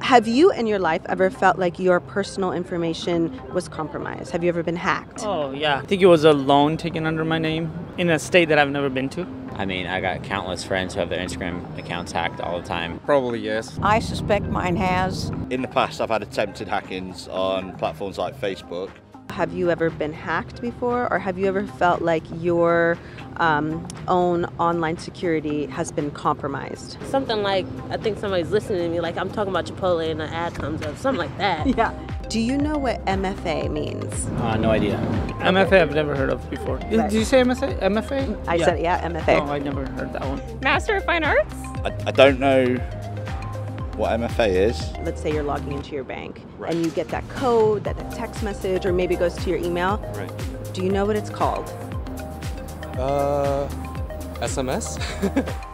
Have you in your life ever felt like your personal information was compromised? Have you ever been hacked? Oh, yeah. I think it was a loan taken under my name in a state that I've never been to. I mean, I got countless friends who have their Instagram accounts hacked all the time. Probably yes. I suspect mine has. In the past, I've had attempted hackings on platforms like Facebook. Have you ever been hacked before, or have you ever felt like your um, own online security has been compromised? Something like I think somebody's listening to me, like I'm talking about Chipotle and an ad comes up, something like that. Yeah. Do you know what MFA means? Uh, no idea. MFA I've never heard of before. Did you say MFA? MFA? I said, yeah, MFA. Oh, I never heard that one. Master of Fine Arts? I, I don't know what MFA is. Let's say you're logging into your bank and you get that code, that, that text message, or maybe it goes to your email. Right. Do you know what it's called? Uh, SMS?